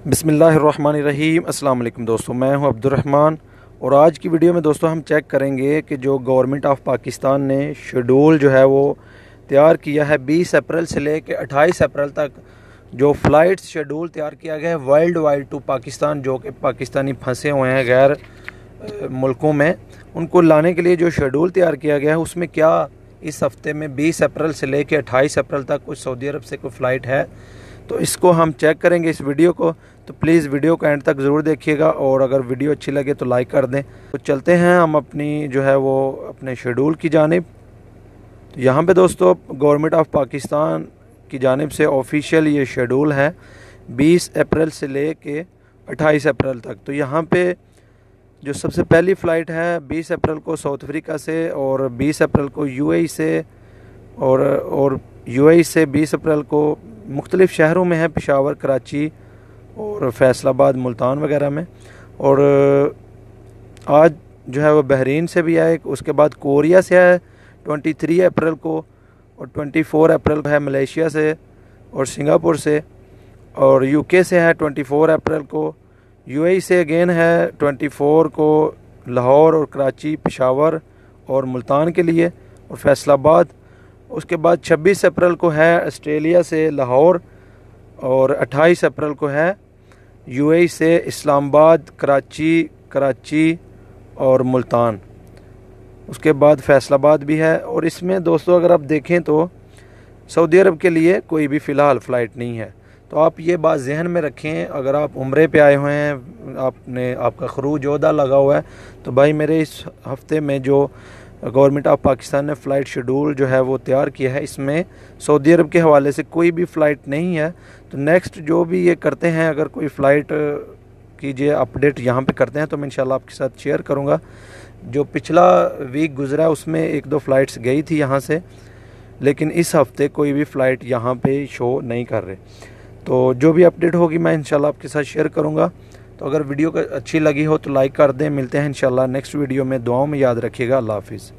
बिसमीम् अल्लाम दोस्तों, मैं हूँ अब्दुलरहमान और आज की वीडियो में दोस्तों हम चेक करेंगे कि जो गवर्नमेंट ऑफ़ पाकिस्तान ने शेड्यूल जो है वो तैयार किया है 20 अप्रैल से लेकर 28 अप्रैल तक। जो फ़्लाइट शेड्यूल तैयार किया गया है वर्ल्ड वाइड टू पाकिस्तान, जो कि पाकिस्तानी फंसे हुए हैं गैर मुल्कों में, उनको लाने के लिए जो शेड्यूल तैयार किया गया है, उसमें क्या इस हफ़्ते में बीस अप्रैल से लेकर अट्ठाईस अप्रैल तक कुछ सऊदी अरब से कोई फ़्लाइट है? तो इसको हम चेक करेंगे इस वीडियो को। तो प्लीज़ वीडियो को एंड तक ज़रूर देखिएगा और अगर वीडियो अच्छी लगे तो लाइक कर दें। तो चलते हैं हम अपनी जो है वो अपने शेड्यूल की जानब। तो यहाँ पे दोस्तों गवर्नमेंट ऑफ़ पाकिस्तान की जानब से ऑफिशियल ये शेड्यूल है 20 अप्रैल से ले कर अट्ठाईस अप्रैल तक। तो यहाँ पे जो सबसे पहली फ़्लाइट है 20 अप्रैल को साउथ अफ्रीका से और 20 अप्रैल को यूएई से और और यूएई से 20 अप्रैल को मुख्तलिफ़ शहरों में है, पेशावर, कराची और फैसलाबाद, मुल्तान वगैरह में। और आज जो है वो बहरीन से भी आए, उसके बाद कोरिया से आए 23 अप्रैल को और 24 अप्रैल है मलेशिया से और सिंगापुर से। और यूके से है 24 अप्रैल को, यूएई से अगेन है 24 को लाहौर और कराची, पेशावर और मुल्तान के लिए। और फैसलाबाद उसके बाद 26 अप्रैल को है ऑस्ट्रेलिया से लाहौर और 28 अप्रैल को है यूएई से इस्लामाबाद, कराची कराची और मुल्तान। उसके बाद फैसलाबाद भी है और इसमें दोस्तों अगर आप देखें तो सऊदी अरब के लिए कोई भी फ़िलहाल फ़्लाइट नहीं है। तो आप ये बात जहन में रखें, अगर आप उम्र पे आए हुए हैं, आपने आपका खरूज जोदा लगा हुआ है तो भाई मेरे इस हफ़्ते में जो गवर्नमेंट ऑफ़ पाकिस्तान ने फ़्लाइट शेड्यूल जो है वो तैयार किया है। इसमें सऊदी अरब के हवाले से कोई भी फ़्लाइट नहीं है। तो नेक्स्ट जो भी ये करते हैं, अगर कोई फ़्लाइट की जो अपडेट यहाँ पे करते हैं तो मैं इंशाल्लाह आपके साथ शेयर करूँगा। जो पिछला वीक गुजरा, उसमें एक दो फ़्लाइट्स गई थी यहाँ से, लेकिन इस हफ़्ते कोई भी फ़्लाइट यहाँ पे शो नहीं कर रहे। तो जो भी अपडेट होगी, मैं इंशाल्लाह आपके साथ शेयर करूँगा। तो अगर वीडियो अच्छी लगी हो तो लाइक कर दें। मिलते हैं इंशाल्लाह नेक्स्ट वीडियो में। दुआओं में याद रखिएगा। अल्लाह हाफिज़।